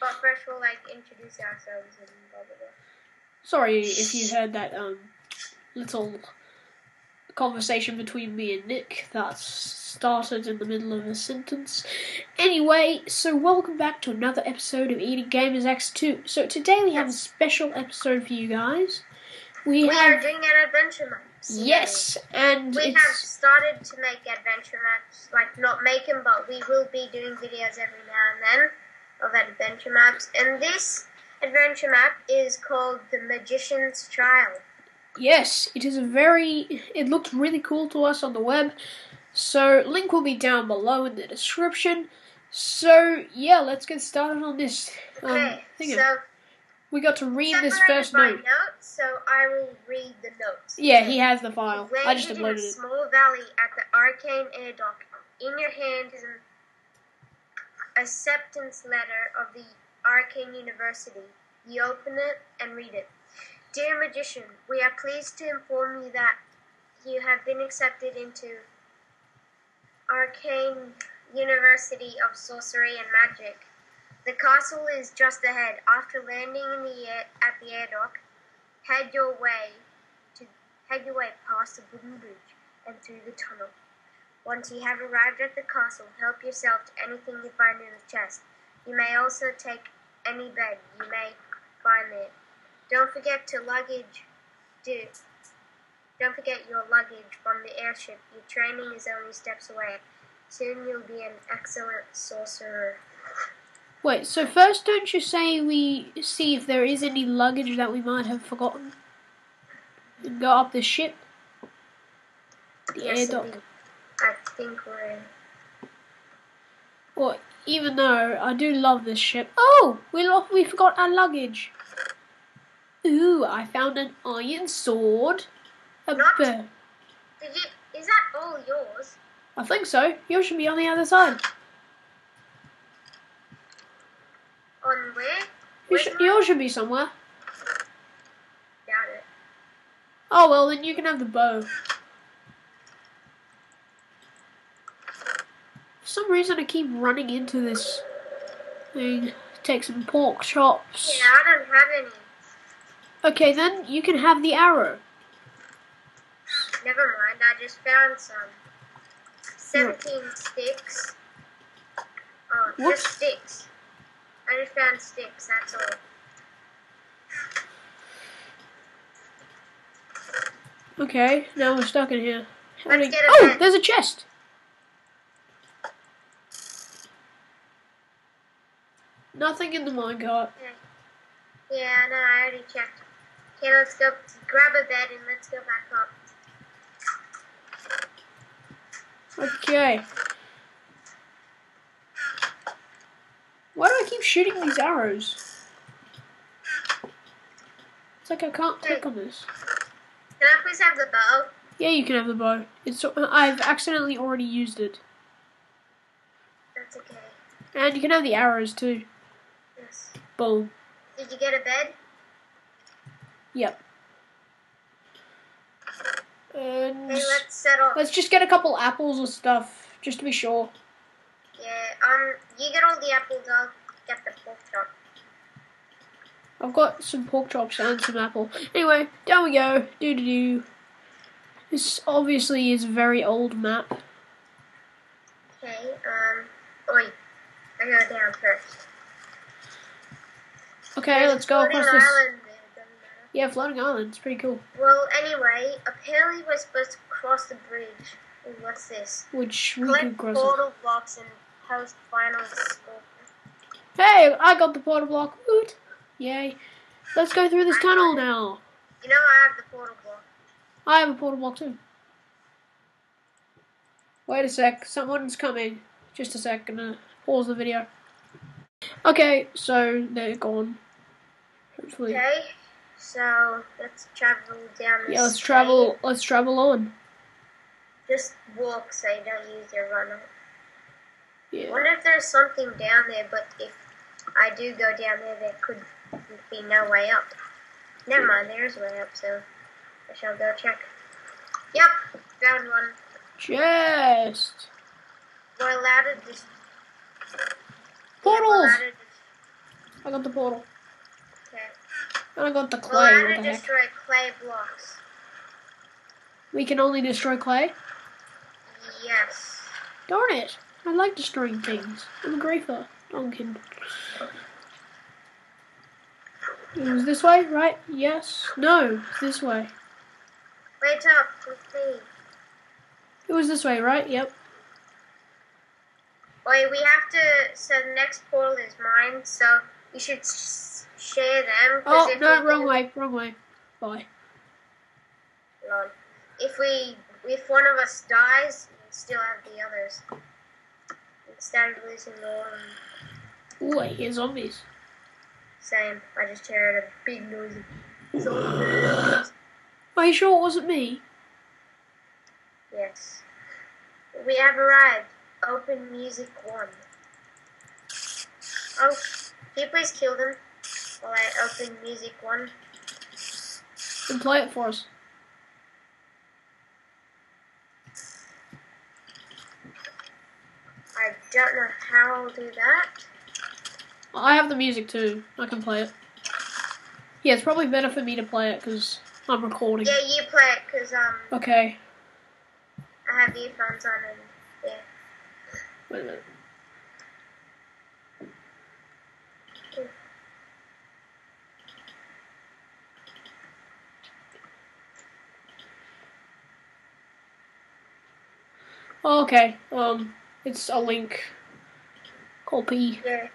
But first, we'll like introduce ourselves and blah blah blah. Sorry if you heard that um little conversation between me and Nick that started in the middle of a sentence. Anyway, so welcome back to another episode of Eating Gamers X2. So today we have a special episode for you guys. We, We have are doing an adventure map. yes, and We have started to make adventure maps, like not make them, but we will be doing videos every now and then of adventure maps. And this adventure map is called the Magician's Trial. Yes, it is a very. It looked really cool to us on the web. So, link will be down below in the description. So, yeah, let's get started on this. Um, Okay, thing. so we got to read this first by note. so I will read the notes. Yeah, he has the file. I just uploaded it. small valley at the Arcane Air Dock. In your hand is an acceptance letter of the Arcane University. You open it and read it. Dear Magician, we are pleased to inform you that you have been accepted into Arcane University of Sorcery and Magic. The castle is just ahead. After landing in the air, at the air dock, head your way to head your way past the wooden bridge and through the tunnel. Once you have arrived at the castle, help yourself to anything you find in the chest. You may also take any bed you may find there. Don't forget to luggage do don't forget your luggage from the airship. Your training is only steps away. Soon you'll be an excellent sorcerer. Wait, so first, don't you say we see if there is any luggage that we might have forgotten? Go up the ship? The air Yes, dock. indeed. Think we're in. Well, even though I do love this ship. Oh, we lo- we forgot our luggage. Ooh, I found an iron sword. A Not- bird. Did you? Is that all yours? I think so. Yours should be on the other side. On where? You Where's should, yours should be somewhere. Doubt it. Oh well, then you can have the bow. Some reason, I keep running into this thing. Take some pork chops. Yeah, I don't have any. Okay, then you can have the arrow. Never mind. I just found some. Seventeen sticks. Oh, What? just sticks. I just found sticks. That's all. Okay, now we're stuck in here. How Let's do- get a oh, there's a chest. Nothing in the minecart. Yeah, no, I already checked. Okay, let's go grab a bed and let's go back up. Okay. Why do I keep shooting these arrows? It's like I can't click on this. Can I please have the bow? Yeah, you can have the bow. It's I've accidentally already used it, That's okay. and you can have the arrows too. Yes. Boom. Did you get a bed? Yep. And Okay, let's settle. let's just get a couple apples or stuff, just to be sure. Yeah, um, you get all the apples, I'll get the pork chop. I've got some pork chops and some apple. Anyway, down we go. Doo doo doo. This obviously is a very old map. Okay, um, oi, I go down first. Okay, There's let's go across this. there. Yeah, floating island. It's pretty cool. Well, anyway, apparently we're supposed to cross the bridge. Ooh, what's this? Which we Collect could cross it. portal blocks and host final score. Hey, I got the portal block. Woot! Yay! Let's go through this I tunnel now. You know I have the portal block. I have a portal block too. Wait a sec, someone's coming. Just a sec, gonna pause the video. Okay, so they're gone. Hopefully. Okay, so let's travel down this Yeah, let's travel. way. Let's travel on. Just walk so you don't use your runner. I Yeah. wonder if there's something down there, but if I do go down there, there could be no way up. Never mind, there's a way up, so I shall go check. Yep, found one. I got the portal. Okay. And I got the clay. Had the to heck? destroy clay blocks. We can only destroy clay? Yes. Darn it. I like destroying things. I'm a grafer. Duncan. It was this way, right? Yes. No, it's this way. Wait up with me. It was this way, right? Yep. Wait, we have to. So the next portal is mine, so we should share them. Oh, if no, wrong way, wrong way. Bye. Lol. If we, if one of us dies, we still have the others. Instead of losing all, Ooh, I hear zombies. same. I just heard a big zombies. Are you sure it wasn't me? Yes. We have arrived. Open music one. Oh, can you please kill them while I open music one? And play it for us. I don't know how I'll do that. I have the music too. I can play it. Yeah, it's probably better for me to play it because I'm recording. Yeah, you play it because um Okay. I have earphones on and. Wait a minute. Oh, okay. Um, it's a link. Copy. Yeah.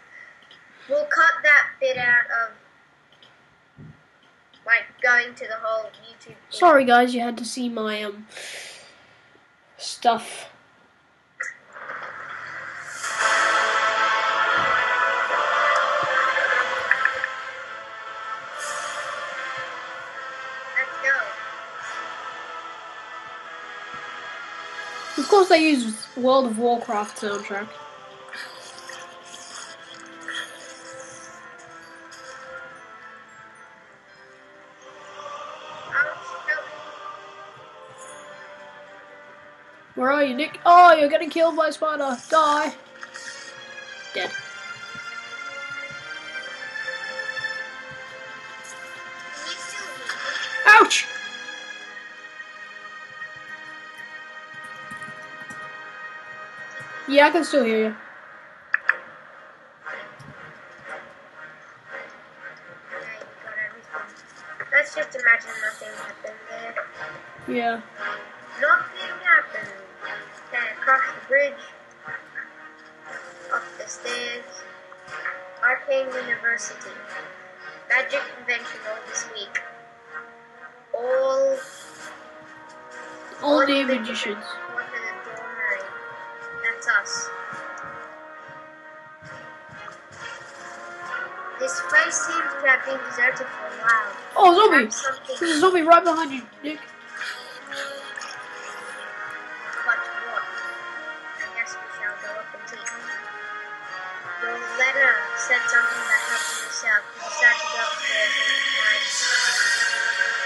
We'll cut that bit out of like going to the whole YouTube. thing. Sorry, guys, you had to see my um stuff. Course, they use World of Warcraft soundtrack. Where are you, Nick? Oh, you're getting killed by a spider. Die. Dead. Yeah, I can still hear you. Yeah, you got everything. Let's just imagine nothing happened there. Yeah. Nothing happened. Okay, across the bridge. Up the stairs. Arcane University. Magic convention all this week. All All the magicians. That's us. This place seems to have been deserted for a while. Oh, zombie! There's a zombie right behind you, Nick. But what? I guess we shall go up and. Your letter said something yourself. You decided to go upstairs and find.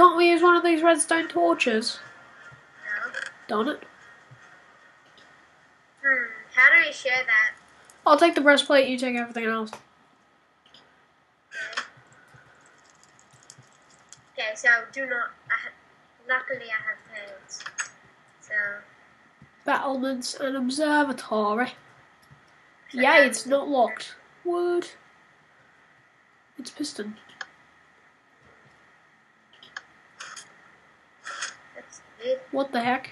Can't we use one of these redstone torches? No. Darn it. Hmm. How do we share that? I'll take the breastplate, you take everything else. Okay. Okay, so do not. I ha- luckily, I have pants. So. Battlements and observatory. so Yeah, it's not locked. Wood. It's piston. That's it. What the heck?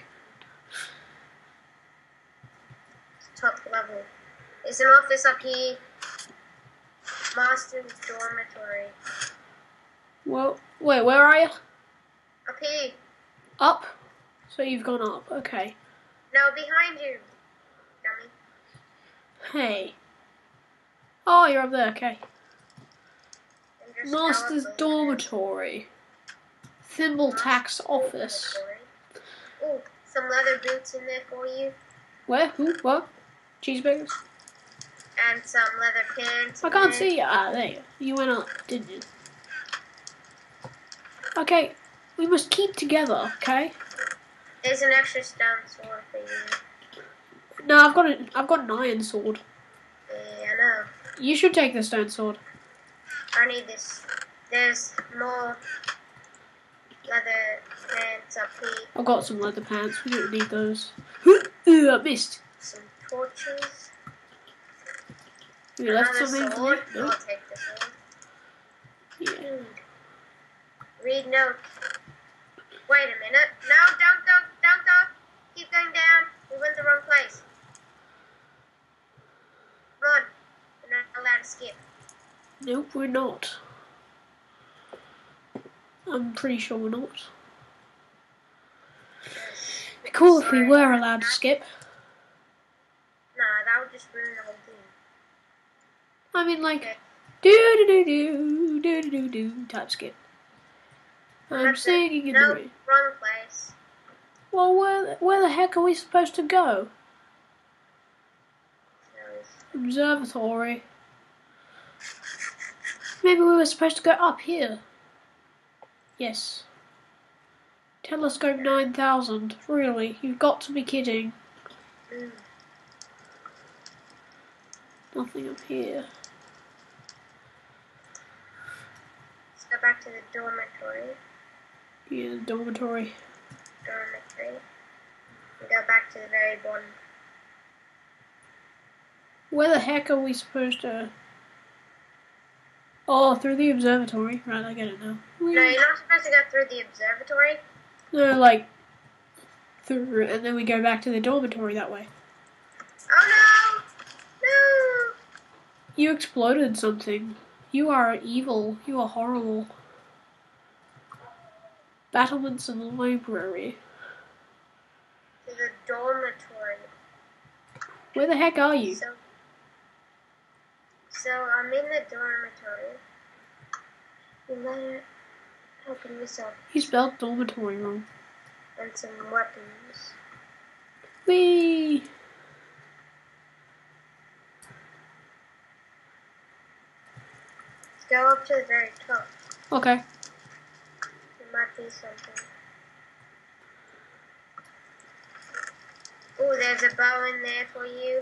Top level. There's an up here. Master's dormitory. Well, wait, where are you? Up here. Up? So you've gone up, okay. No, behind you. Dummy. Hey. Oh, you're up there, okay. Master's dormitory. Thimbletack's Office. Ooh, some leather boots in there for you, Where? Who? What? Cheeseburgers? And some leather pants. I can't see you. Ah, there you go. You went up, didn't you? Okay, we must keep together, okay? There's an extra stone sword for you. No, I've got a, I've got an iron sword. Yeah, I know. You should take the stone sword. I need this. There's more leather pants up here. I've got some leather pants. We don't need those. Ooh, I missed. Some torches. We left something sword. me? I'll take the sword. Yeah. Read. Read note. Wait a minute. No, don't go. Don't go. Keep going down. We went the wrong place. Run. We're not allowed to skip. Nope, we're not. I'm pretty sure we're not. Be cool if we were allowed to skip. Nah, that would just ruin the whole thing. I mean, like, do do do do do do do do type skip. I'm That's it. singing in no, the rain. wrong place. Well, where where the heck are we supposed to go? Observatory. Maybe we were supposed to go up here. Yes. Telescope 9000. Really? You've got to be kidding. mm. Nothing up here. Let's go back to the dormitory. Yeah, dormitory. Dormitory. And go back to the very bottom. Where the heck are we supposed to... Oh, through the observatory. Right, I get it now. No, you're not supposed to go through the observatory. No, like... Through, and then we go back to the dormitory that way. Oh no! No! You exploded something. You are evil. You are horrible. Battlements and library. The dormitory. Where the heck are you? So, so I'm in the dormitory. And then open this up You spelled dormitory wrong. and some weapons. Whee! Go up to the very top. Okay. There might be something. Oh, there's a bow in there for you.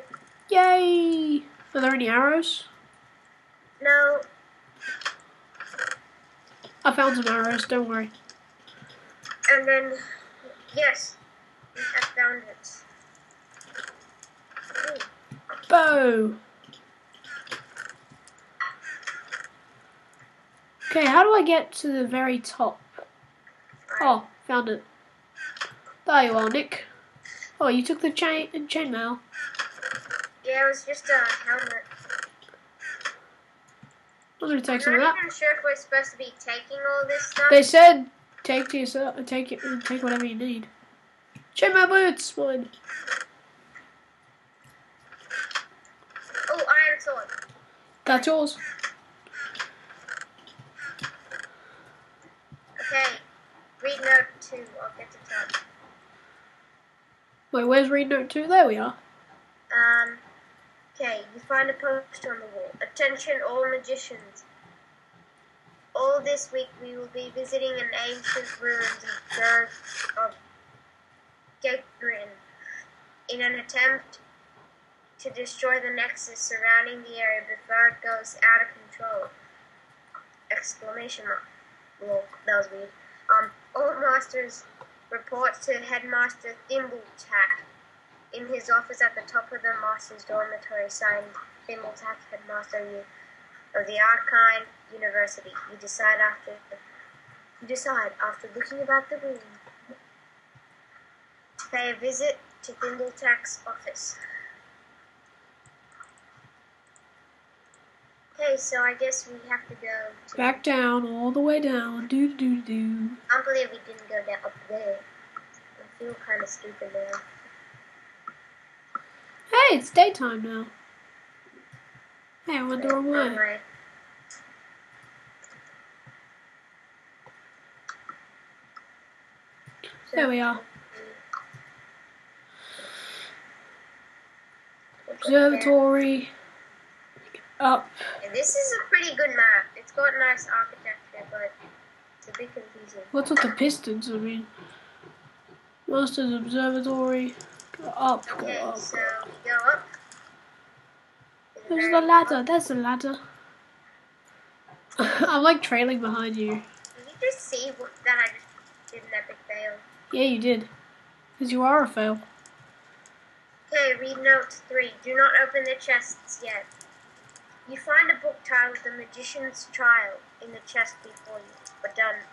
Yay! Are there any arrows? No, I found some arrows, don't worry. and then yes, I found it. Ooh, Bow! Okay, how do I get to the very top? Oh, found it. There you are, Nick. Oh, you took the chain and chainmail. Yeah, it was just a helmet. I'm gonna take I'm some of not that. even sure if we're supposed to be taking all this stuff. They said take to yourself, take it, take whatever you need. Chainmail boots, mine. Oh, iron sword. That's yours. Okay, read note two. I'll get to top. Wait, where's read note two? There we are. Um, okay, you find a poster on the wall. Attention, all magicians. All this week we will be visiting an ancient ruins of Ger- of Gegrin in an attempt to destroy the nexus surrounding the area before it goes out of control. Exclamation mark. Lol, that was weird. Um, all masters report to Headmaster Thimbletack in his office at the top of the master's dormitory, signed Thimbletack, Headmaster of the Arcane University. You decide after you decide after looking about the room to pay a visit to Thimbletack's office. Okay, so I guess we have to go. To, Back down, all the way down. Do do do. I believe we didn't go down up there. I feel kind of stupid now. Hey, it's daytime now. Hey, I went the wrong way. There we are. Observatory. Oh. Up. And this is a pretty good map. It's got nice architecture, but it's a bit confusing. What's with the pistons? I mean, Masters Observatory. Go up, go Okay, up. so we go up. There's the ladder. There's the ladder. I'm like trailing behind you. Did you just see what, that I just did an epic fail? Yeah, you did. Because you are a fail. Okay, read note three. Do not open the chests yet. You find a book titled The Magician's Trial in the chest before you, but don't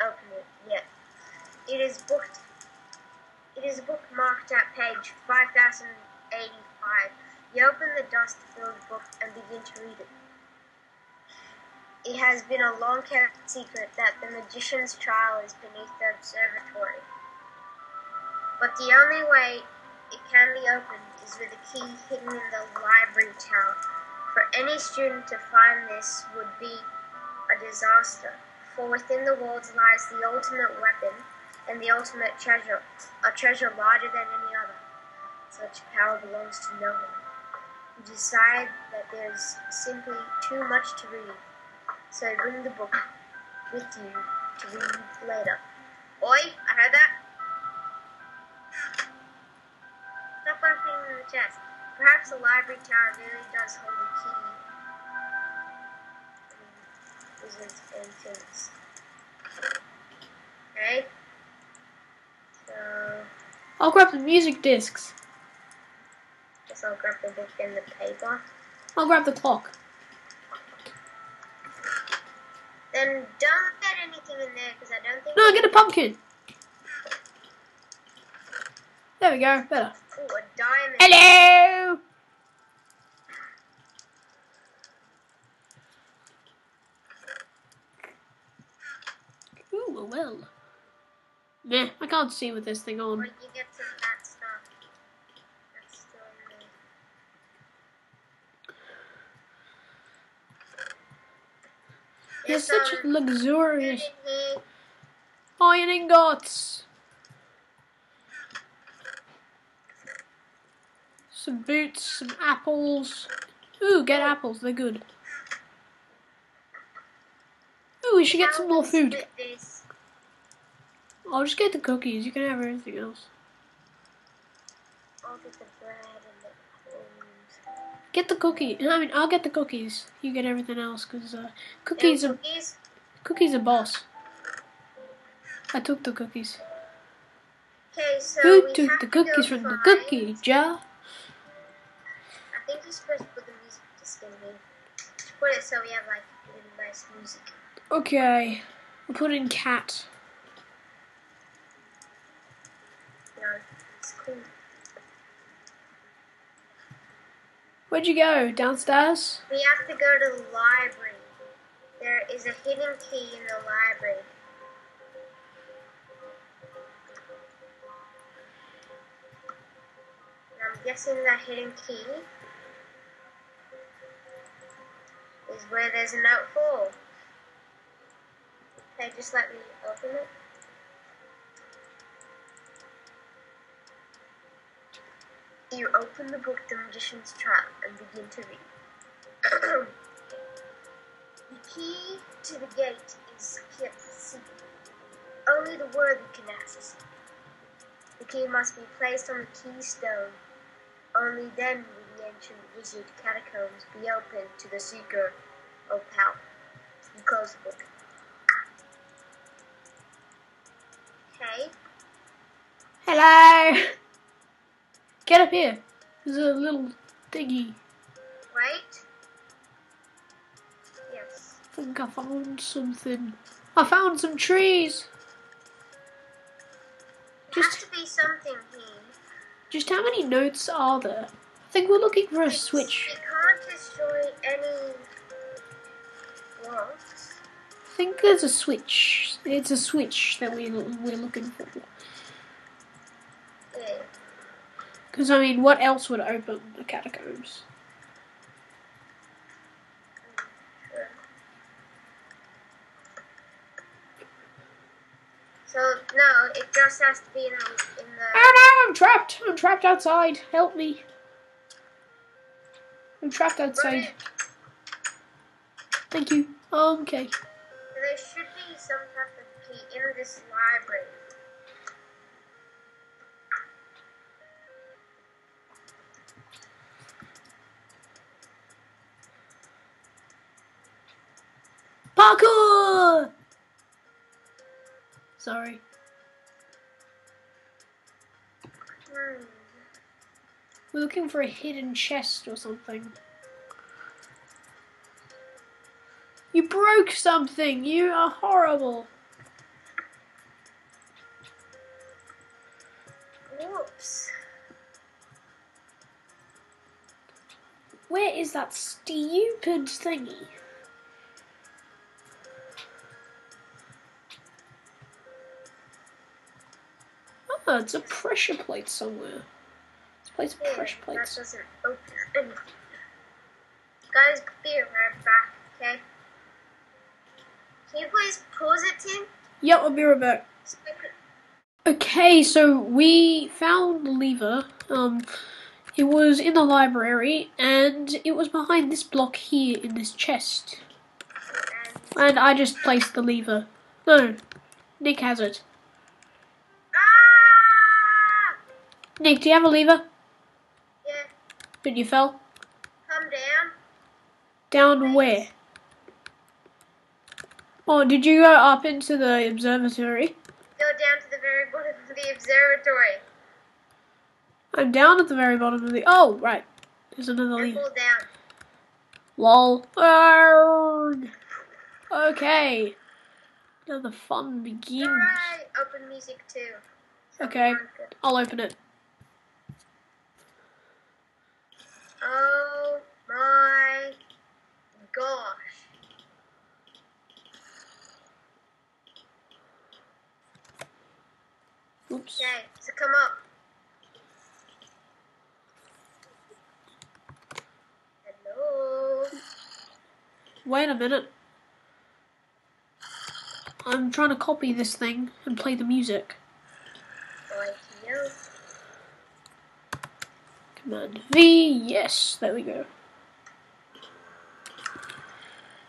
open it yet. It is booked. It is a book marked at page 5085. You open the dust-filled book and begin to read it. It has been a long-kept secret that the magician's trial is beneath the observatory. But the only way it can be opened is with a key hidden in the library tower. For any student to find this would be a disaster, for within the walls lies the ultimate weapon and the ultimate treasure, a treasure larger than any other. Such power belongs to no one. You decide that there's simply too much to read, so bring the book with you to read later. Oi, I heard that. Stop opening the chest. Perhaps the library tower really does hold a key. Wizard's entrance. Okay. So, I'll grab the music discs. guess I'll grab the book and the paper. I'll grab the clock. Then don't get anything in there because I don't think. No, get a pumpkin. There we go. Better. Diamond. Hello. Ooh, a well. Meh, I can't see with this thing on. you get some of that stuff. That's still in there. There's such some luxurious food in here. iron ingots. Some boots, some apples. Ooh, get apples, they're good. Ooh, we should get some more food. I'll just get the cookies, you can have everything else. I'll get the bread and the apples. Get the cookie. I mean, I'll get the cookies. You get everything else, because uh, cookies are cookies? cookies are boss. I took the cookies. Okay, so Who we took the to cookies from the cookie jar? I think you're to put the music here. Put it so we have like really nice music. Okay, we'll put in cat. You it's cool. Where'd you go? Downstairs? We have to go to the library. There is a hidden key in the library. And I'm guessing that hidden key is where there's a note for. Okay, just let me open it. You open the book, The Magician's Trap, and begin to read. the key to the gate is kept secret. Only the worthy can access it. The key must be placed on the keystone. Only then will the ancient wizard catacombs be opened to the seeker of power. You close the book. Okay. Hello! Get up here. There's a little thingy. Right? Yes. I think I found something. I found some trees. There has to be something here. just how many notes are there? I think we're looking for a switch. You can't destroy any I think there's a switch. It's a switch that we we're looking for. Yeah. Because I mean, what else would open the catacombs? So So no, it just has to be in the in the. Oh no, I'm trapped. I'm trapped outside. Help me. I'm trapped outside. Thank you. Okay. There should be some type of key in this library. Parkour! Sorry. Hmm. We're looking for a hidden chest or something. Broke something! You are horrible! Whoops. Where is that stupid thingy? Ah, it's a pressure plate somewhere. This place Yeah, of pressure that plates. doesn't open anything. Guys, be right back, okay? Can you please pause it, Tim? Yep, I'll be right back. So I could- Okay, so we found the lever. Um, it was in the library, and it was behind this block here in this chest. and- I just placed the lever. No, Nick has it. Ah! Nick, do you have a lever? Yeah, But you fell come down. down where? Oh, did you go up into the observatory? Go down to the very bottom of the observatory I'm down at the very bottom of the. Oh, right. There's another lever. pull down. Lol. Arrgh. Okay. Now the fun begins. Alright, open music too. Okay. I'll open it. Oh my gosh. Oops. Okay, so come up. Hello. Wait a minute. I'm trying to copy this thing and play the music. Oh, right here. Command V. Yes, there we go.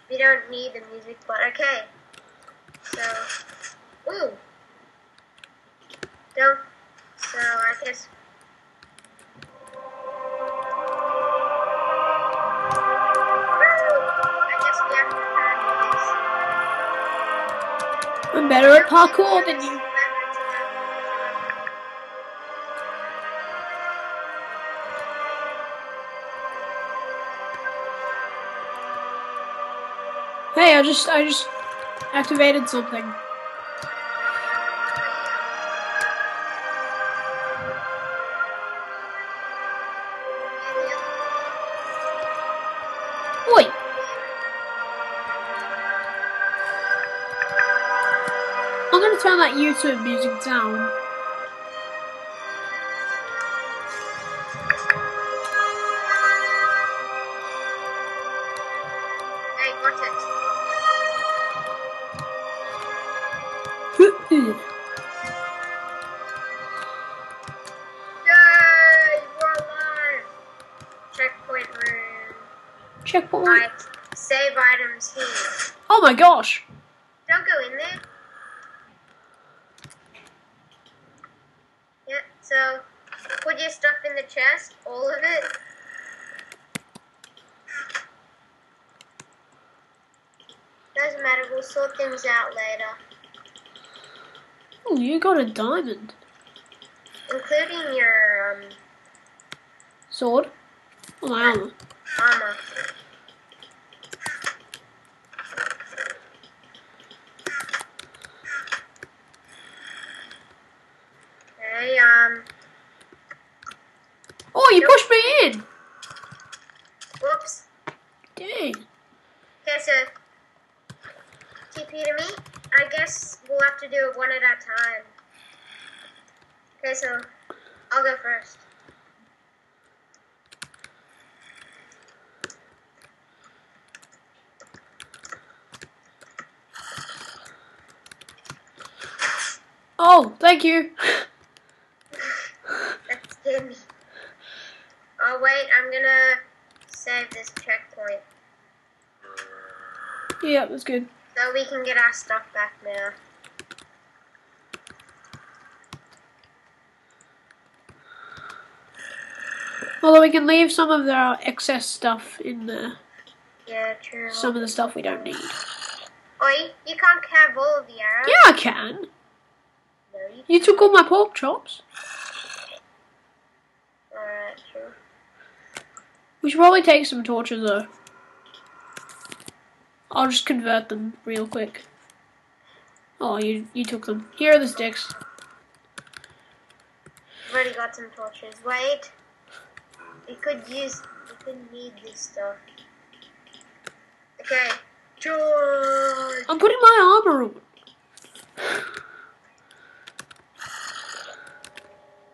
We don't need the music, but okay. So, ooh. Don't. So I guess. I'm better at parkour than you. Hey, I just I just activated something. Turn that YouTube music down. Hey, got it. Yay! We're alive! Checkpoint room. Checkpoint. Right. Save items here. Oh my gosh! Don't go in there. Yep, so put your stuff in the chest, all of it. Doesn't matter, we'll sort things out later. Oh, you got a diamond. Including your um, Sword? Oh, my armor. armor. Okay, um, Oh, you pushed me in! whoops. Dang. Okay, so TP to me. I guess we'll have to do it one at a time. Okay, so I'll go first. Oh, thank you. That scared me. Oh wait, I'm gonna save this checkpoint Yeah, that's good. so we can get our stuff back now. Although we can leave some of our excess stuff in there. Yeah, true. Some of the stuff we don't need. Oi, you can't have all of the arrows. Yeah, I can. No, you You took all my pork chops. Alright, true. We should probably take some torches though. I'll just convert them real quick. Oh, you you took them. Here are the sticks. I've already got some torches. Wait. We could use. We could need this stuff. Okay. George! I'm putting my armor on.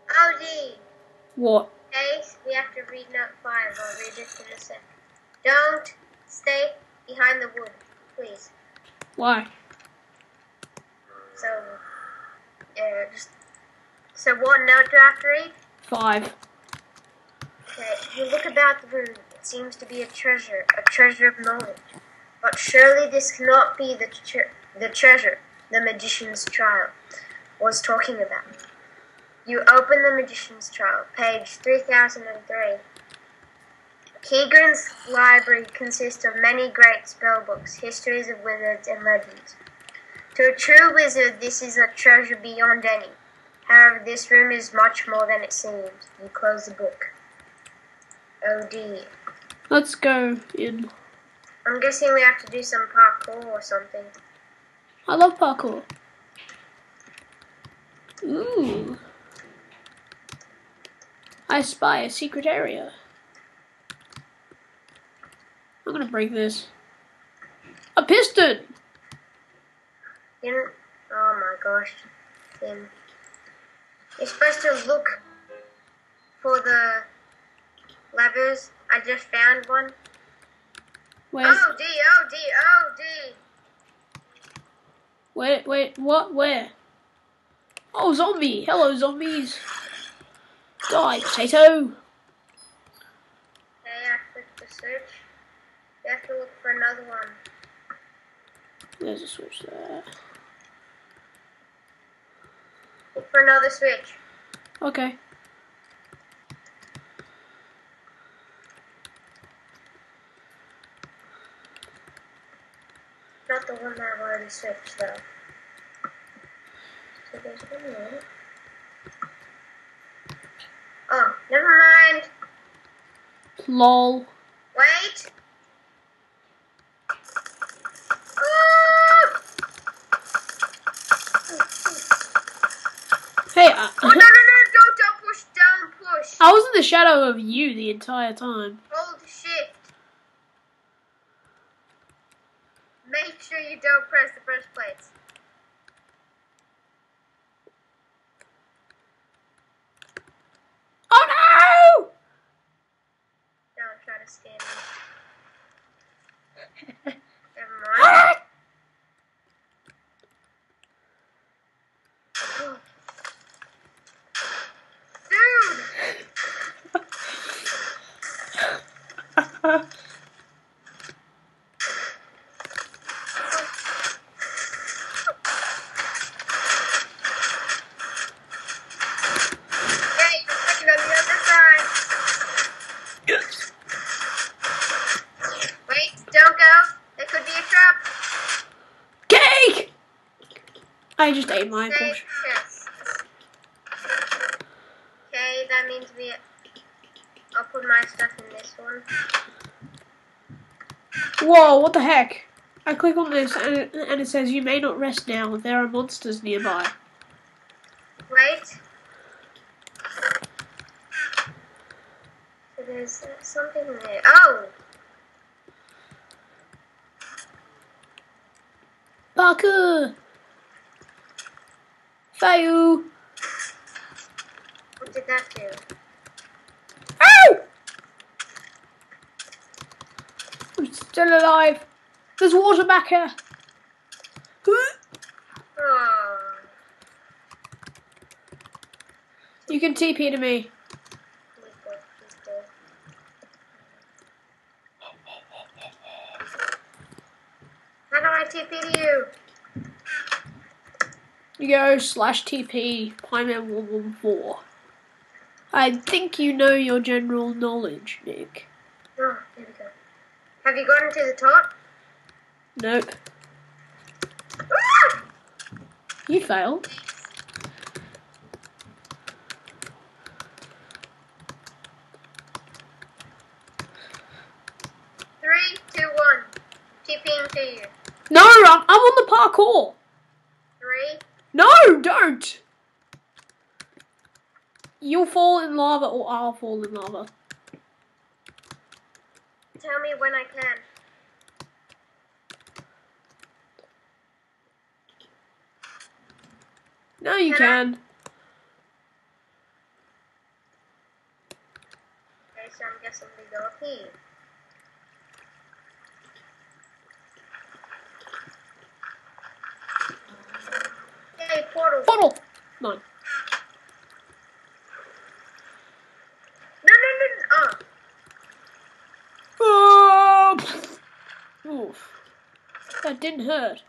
Odie! What? Ace, we have to read note 5. I'll read it in a sec. Don't stay behind the wood, please. Why? So, yeah, just. So, what note do I have to read? Five. Okay, you look about the room. It seems to be a treasure, a treasure of knowledge. But surely this cannot be the, tre- the treasure the magician's trial was talking about. You open the magician's trial, page 3003. Keegren's library consists of many great spell books, histories of wizards, and legends. To a true wizard, this is a treasure beyond any. However, this room is much more than it seems. You close the book. OD. Let's go in. I'm guessing we have to do some parkour or something. I love parkour. Ooh. I spy a secret area. I'm gonna break this. A piston! You oh my gosh. You're supposed to look for the levers. I just found one. Where? Oh, D, oh, D, oh, D. Wait, wait, what? Where? Oh, zombie! Hello, zombies! Die, potato! Okay, I clicked the switch. You have to look for another one. There's a switch there. Look for another switch. Okay. Not the one that I've already switched, though. So there's one. Oh, never mind. Lol. Wait. Ah! Hey, I, Oh, no, no, no, don't, don't push, don't push. I was in the shadow of you the entire time. Hold shift. Make sure you don't press the first place. Oh no! Don't try to scare me. Never mind. Dude! Hey, you're looking on the other side. Wait, don't go. There could be a trap. Cake! I just ate my portion. Okay, that means we. I'll put my stuff in this one. Whoa, what the heck? I click on this and it, and it says you may not rest now. There are monsters nearby. Wait. So there's uh, something there. Oh! Parkour! Fail! What did that do? Ow! I'm still alive. There's water back here. You can TP to me. He's dead. He's dead. How do I TP to you? You go slash TP Pineman114. I think you know your general knowledge, Nick. Oh, there we go. Have you gotten to the top? Nope. Ah! You failed. Three, two, one. TPing to you. No, I'm, I'm on the parkour. Three. No, don't. You'll fall in lava or I'll fall in lava. Tell me when I can. No, you Can. Okay, so I'm guessing we go up here. Hey, portal. Bottle. No. No, no, no. Oh. Oh, Oof. That didn't hurt.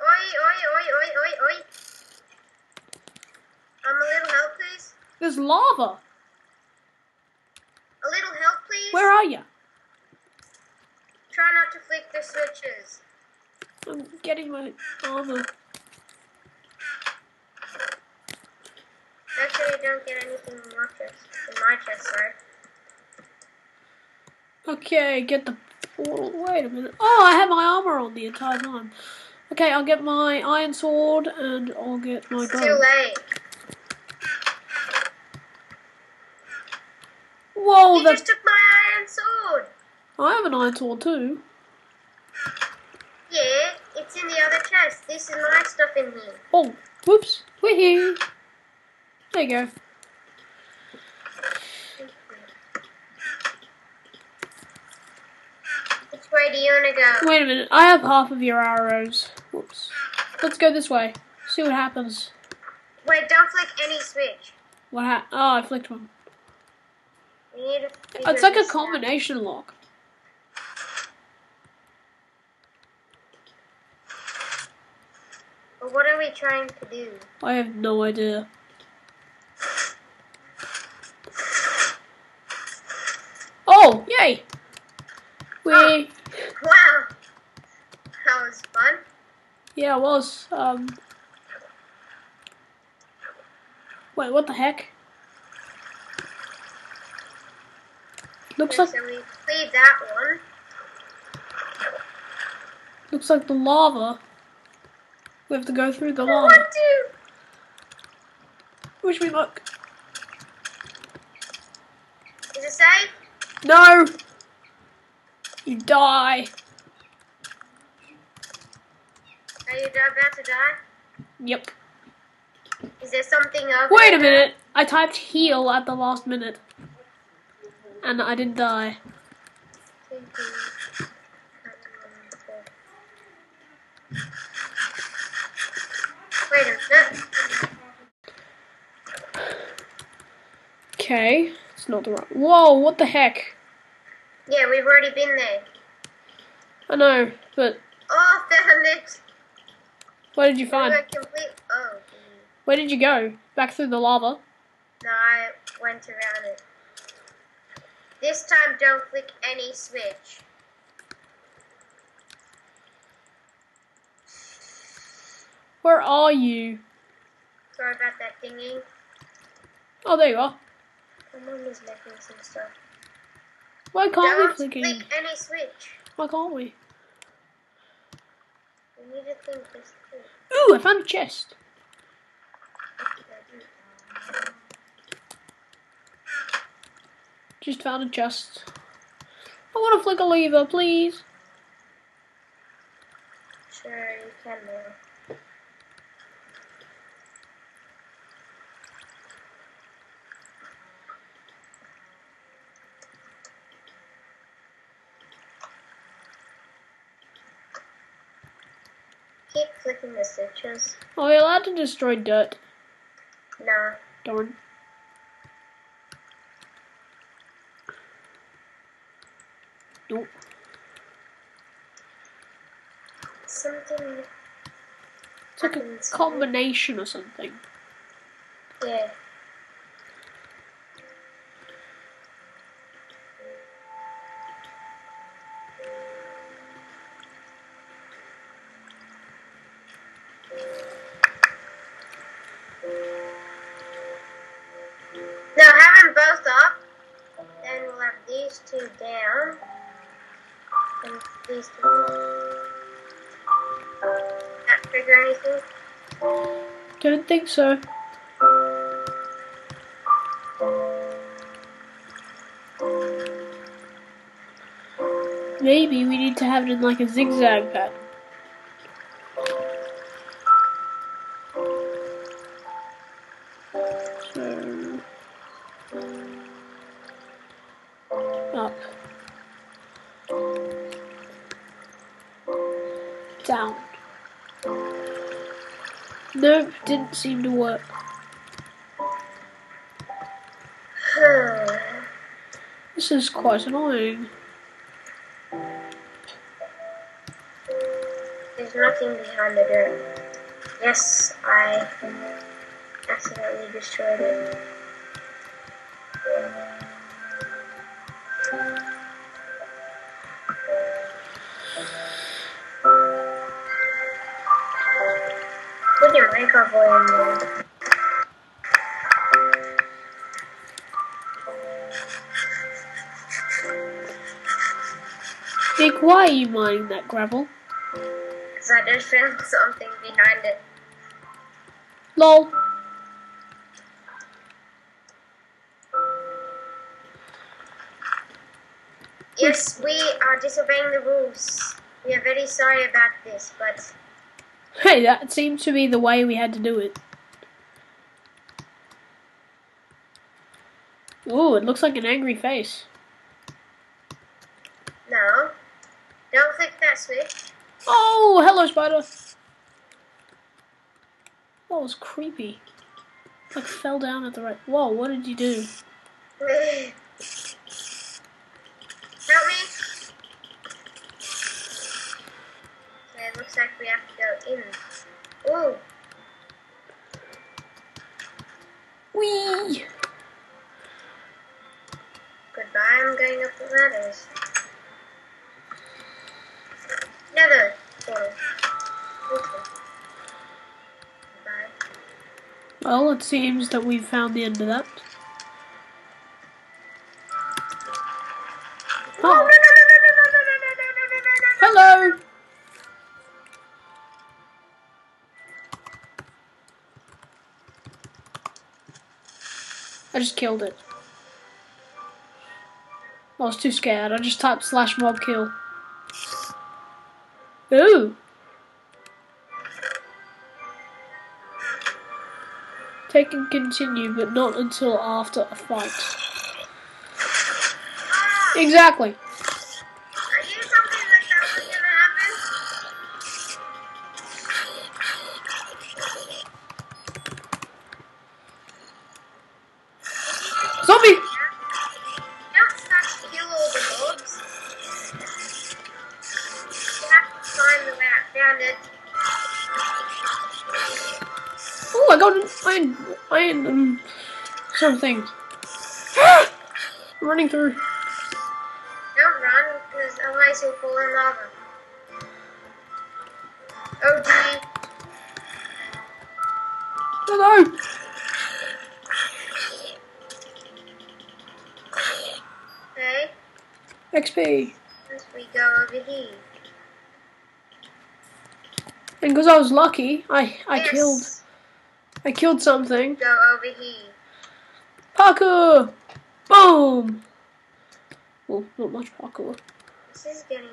Oi, oi, oi, oi, oi, oi. Um, a little help, please. There's lava. A little help, please. Where are you? Try not to flick the switches. I'm getting my armor. Make sure you don't get anything in your chest. In my chest, sorry. Okay, get the portal. Wait a minute. Oh, I had my armor on the entire time. Okay, I'll get my iron sword and I'll get my It's too late. Whoa, You that just took my iron sword. I have an iron sword too. Yeah, it's in the other chest. This is my stuff in here. Oh, whoops. We're here. There you go. Which way do you wanna go? Wait a minute. I have half of your arrows. Whoops. Let's go this way. See what happens. Wait, don't flick any switch. What ha- Oh, I flicked one. We need to figure It's like a combination lock. But what are we trying to do? I have no idea. Oh, yay! We Oh. Wow! That was fun. yeah, it was um. Wait, what the heck? Looks like so we cleared that one. looks like the lava. We have to go through the One, lava. two. Wish me luck. Is it safe? No! You die. Are you about to die? Yep. Is there something over Wait a minute. I typed heal at the last minute. And I didn't die. Two, two. Wait a minute. Okay. It's not the right. Whoa, what the heck? Yeah, we've already been there. I know, but Oh, found it. where did you find? complete. Oh, Where did you go? Back through the lava? no, I went around it. This time, don't click any switch. Where are you? Sorry about that thingy. Oh, there you are. My mom is making some stuff. Why can't don't we click any? click any switch. Why can't we? We need to think this through. Ooh, I found a chest. What did I do? Just found a chest. I want to flick a lever, please. Sure, you can now. Keep clicking the switches. Are we allowed to destroy dirt? Nah. Darn. Nope. Something. It's like a combination or something. Yeah. Now have them both up. Then we'll have these two down. Up. Trigger anything? Don't think so. Maybe we need to have it in like a zigzag pattern. Is quite annoying. There's nothing behind the dirt. Yes, I accidentally destroyed it. Put your microphone in there. Why are you mining that gravel? Because I just found something behind it. Lol. Yes, we are disobeying the rules. We are very sorry about this, but Hey, that seemed to be the way we had to do it. Oh, it looks like an angry face. no. Don't Oh, hello, spider. That was creepy. Like fell down at the right. Whoa, what did you do? Help me. Okay, it looks like we have to go in. Ooh, Wee. goodbye. I'm going up the ladders. seems that we've found the end of that. Oh. Hello! I just killed it. I was too scared. I just typed slash mob kill. Ooh! Take and continue, but not until after a fight. Exactly. Oh, I got an iron, iron, um, something. I'm running through. Don't run, because otherwise you'll fall in lava. Oh gee. Hello. Okay, XP. once we go over here. And because I was lucky, I I Yes, killed I killed something. Go over here. Parkour. Boom. Well, not much parkour. This is getting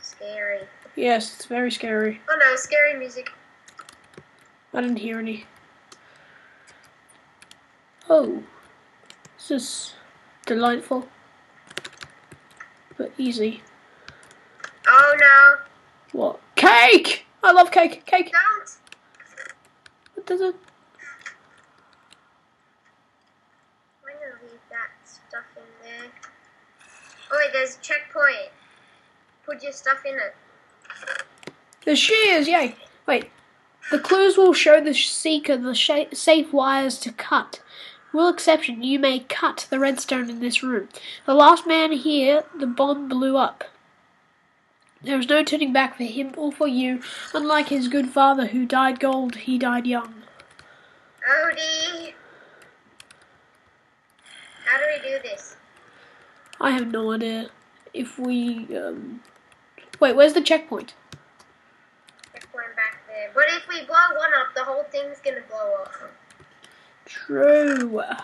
scary. Yes, it's very scary. Oh no, scary music. I didn't hear any. Oh, this is delightful, but easy. Oh no. What? Cake! I love cake. Cake. Don't. What does it? I'm gonna leave that stuff in there. Oh wait, there's a checkpoint. put your stuff in it. The shears, yay! Wait. The clues will show the seeker the safe wires to cut. Will exception, you may cut the redstone in this room. The last man here, the bomb blew up. There was no turning back for him or for you. Unlike his good father who died gold, he died young. Odie! How do we do this? I have no idea. If we, um... Wait, where's the checkpoint? Checkpoint back there. But if we blow one up, the whole thing's gonna blow up. True. Uh,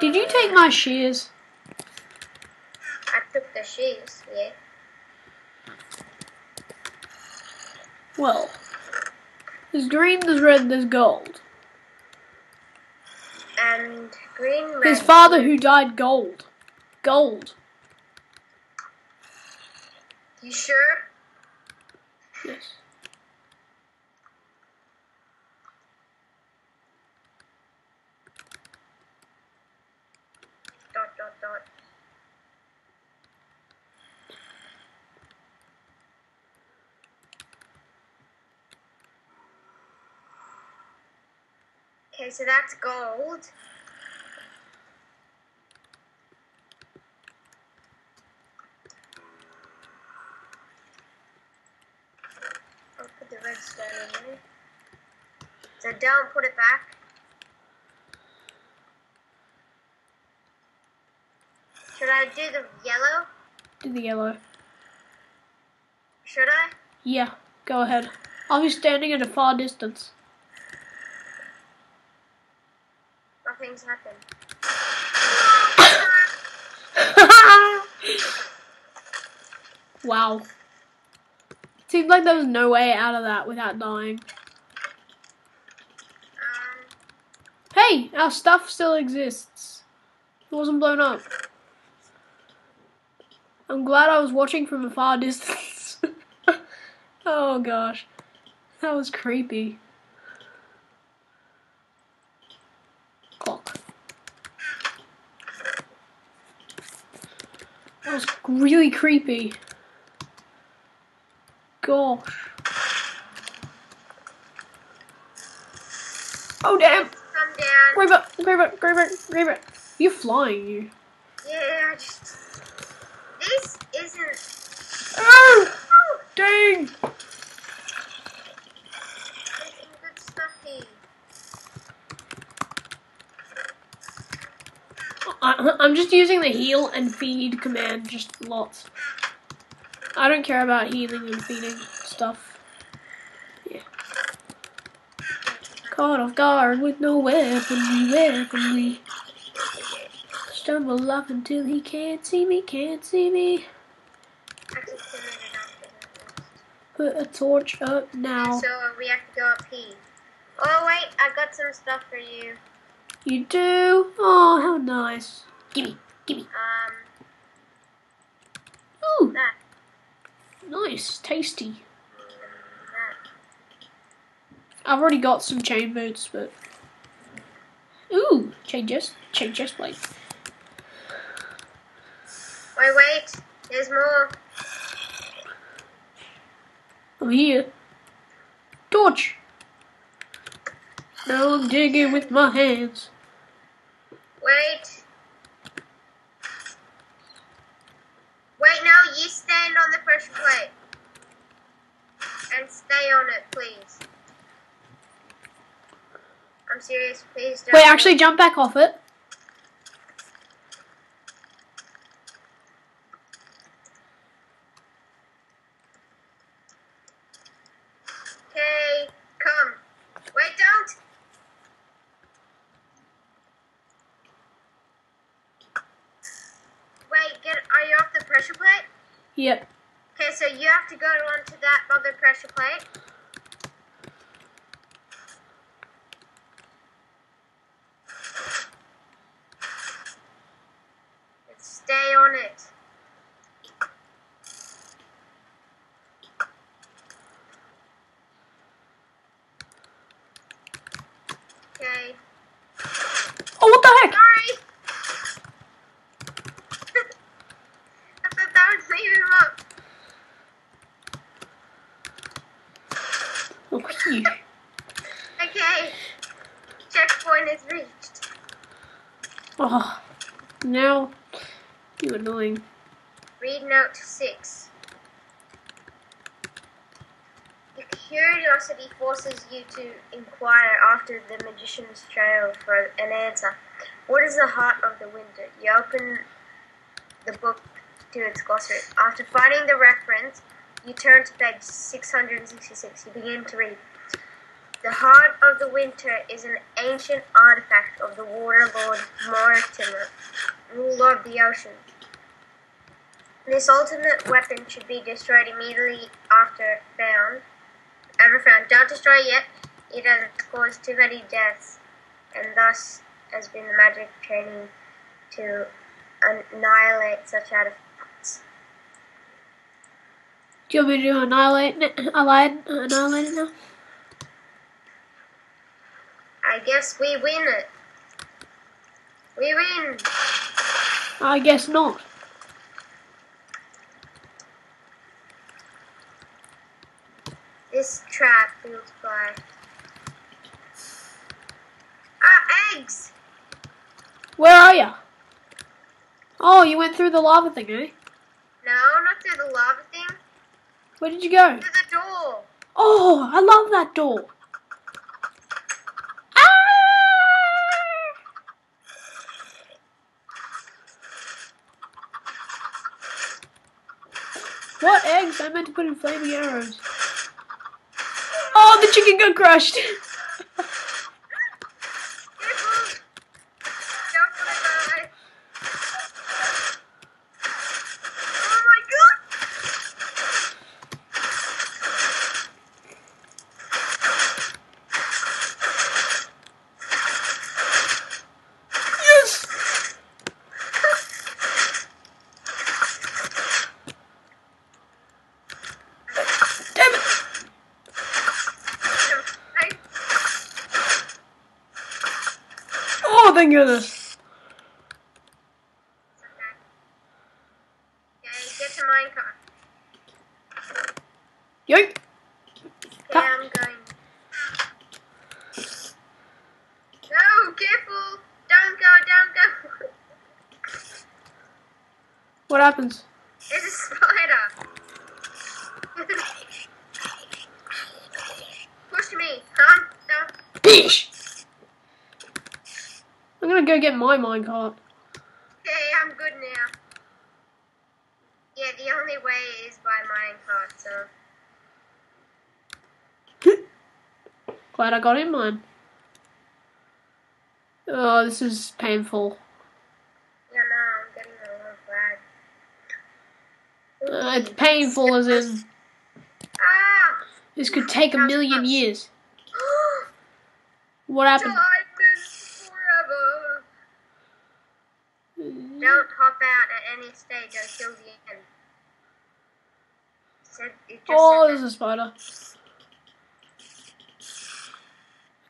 Did you take my shears? I took the shoes, yeah. Well, there's green, there's red, there's gold. And green, red. His father who died gold. Gold. You sure? Yes. Okay, so that's gold. I'll put the redstone in there. So don't put it back. Should I do the yellow? Do the yellow. Should I? Yeah, go ahead. I'll be standing at a far distance. Nothing's happened. wow. Seemed like there was no way out of that without dying. Um, Hey, our stuff still exists. It wasn't blown up. I'm glad I was watching from a far distance. oh gosh. That was creepy. Clock. That was really creepy. Gosh. Oh damn! come down. Grab it, grab it, grab it, grab it. You're flying, you. Yeah, I just. This isn't. Oh, Oh, dang! there's some good stuff here. I, I'm just using the heal and feed command, just lots. I don't care about healing and feeding stuff. Yeah. Caught off guard with no weaponry, weaponry. Stumble up until he can't see me, can't see me. Put a torch up now. So we have to go up here. Oh wait, I got some stuff for you. You do? Oh, how nice. Gimme, gimme. Um, Ooh, that, nice, tasty. that. I've already got some chain boots, but ooh, chain chest, chain chest plate. Wait, wait. There's more. I'm here. Torch. Now I'm digging with my hands. Wait. Wait, no, you stand on the pressure plate. And stay on it, please. I'm serious, please don't. Wait, actually, jump back off it. Okay, come. Wait, don't. Wait, get. Are you off the pressure plate? Yep. Okay, so you have to go onto that other pressure plate. And stay on it. you. Okay. Checkpoint is reached. Oh, now you annoying. Read note 6. Your curiosity forces you to inquire after the magician's trail for an answer. What is the heart of the winter? You open the book to its glossary. After finding the reference, you turn to page 666. You begin to read. The heart of the winter is an ancient artifact of the water lord Mortimer, ruler of the ocean. This ultimate weapon should be destroyed immediately after found. Ever found. Don't destroy it yet. It has caused too many deaths, and thus has been the magic training to annihilate such artifacts. Do you want me to annihilate? Annihilate, annihilate it now? I guess we win it. We win. I guess not. This trap feels by. Ah, eggs! Where are you? Oh, you went through the lava thing, eh? No, not through the lava thing. Where did you go? Through the door. Oh, I love that door. Ah! What eggs? I meant to put in flaming arrows. The chicken got crushed. Careful! Don't wanna die. Oh my god! yes! Damn it! I, Thank goodness. okay, get to minecart. Yoink! Okay, I'm going. No, careful! Don't go, don't go! What happens? There's a spider! Push me! Come, no. Bish! I'm gonna go get my minecart. Okay, I'm good now. Yeah, the only way is by minecart, so. Glad I got in mine. Oh, this is painful. Yeah, no, I'm getting a little glad. Uh, it's painful as in Ah! this could take a million years. What happened? Diamonds forever! Don't hop out at any stage until the end. Said, it just Oh, said there's a spider.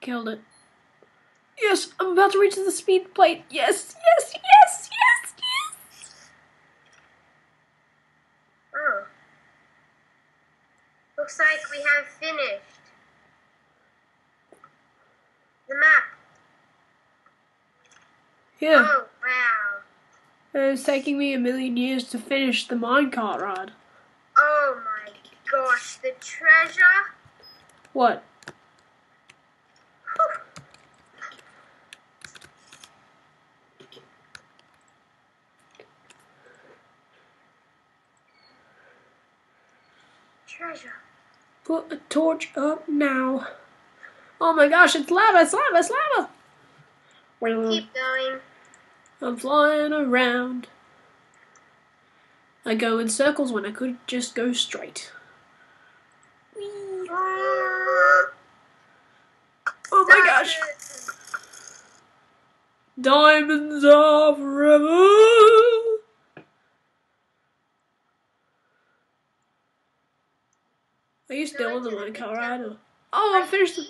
Killed it. Yes, I'm about to the speed plate. Yes, yes, yes, yes, yes. Oh. Looks like we have finished. The map. Yeah, Oh, wow. it was taking me a million years to finish the minecart ride. Oh my gosh, the treasure? What? Whew. Treasure. Put a torch up now. Oh my gosh, it's lava, it's lava, it's lava! Keep going. I'm flying around. I go in circles when I could just go straight. Oh Oh my gosh! Diamonds are forever! Are you still in the minecart ride? or- Oh, I finished the. No,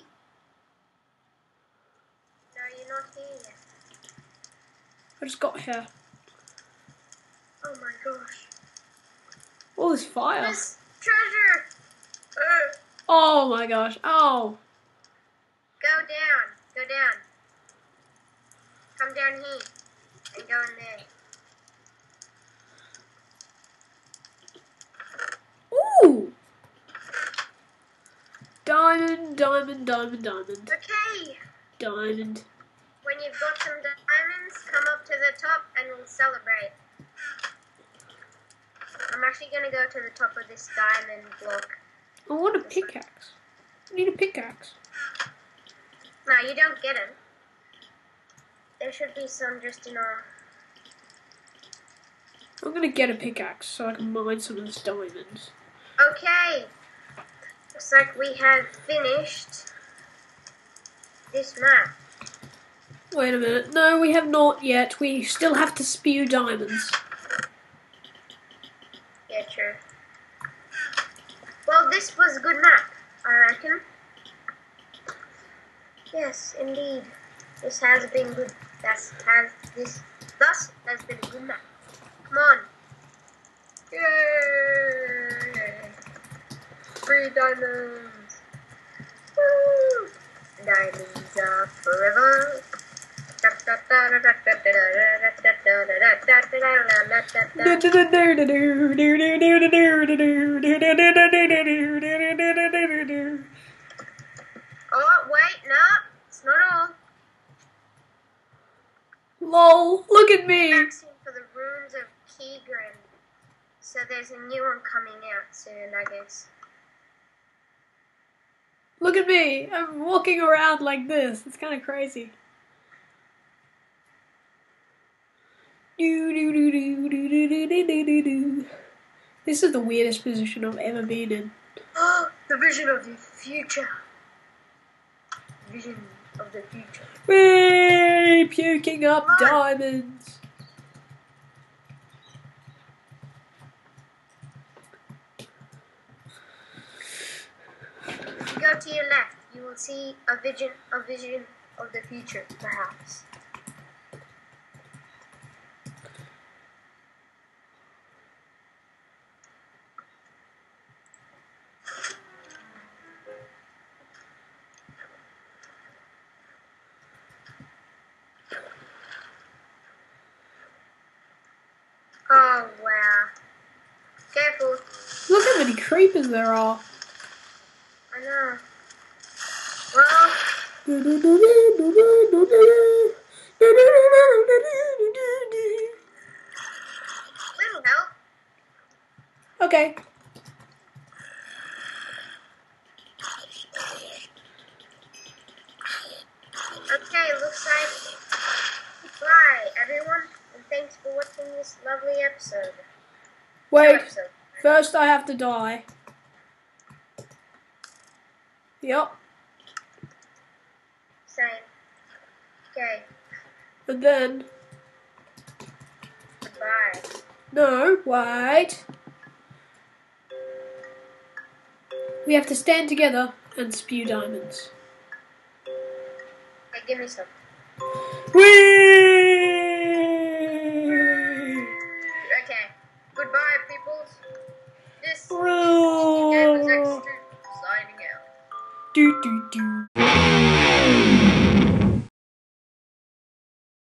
you're not here yet. I just got here. Oh my gosh. All this fire. This treasure! Uh, Oh my gosh. Oh. Go down. Go down. Come down here. And go in there. Ooh. Diamond, diamond, diamond, diamond, Okay. diamond. When you've got some diamonds, come up to the top and we'll celebrate. I'm actually gonna go to the top of this diamond block. Oh, I want a pickaxe. I need a pickaxe. No, you don't get them. There should be some just in our. I'm gonna get a pickaxe so I can mine some of this diamonds. Okay. Looks like we have finished this map. Wait a minute. No, we have not yet. We still have to spew diamonds. Yeah, true. Well, this was a good map, I reckon. Yes, indeed. This has been good. That's has this thus has been a good map. Come on. Yay! Three diamonds. Woo! Diamonds are forever. Oh, wait, no, it's not all. Lol, look at me! Maxing for the ruins of Keegren. So there's a new one coming out soon, I guess. Look at me. I'm walking around like this. It's kind of crazy. This is the weirdest position I've ever been in. the vision of the future. Vision of the future. We puking up diamonds. Go to your left, you will see a vision, a vision of the future, perhaps. Oh wow! Careful! Look how many creepers there are. I know. Well, little help. Okay. Okay, looks like bye everyone, and thanks for watching this lovely episode. Wait. Episode. First, I have to die. Yep. Same. Okay, And then, goodbye. no, wait. We have to stand together and spew diamonds. Hey, give me some. Whee!